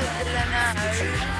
to the her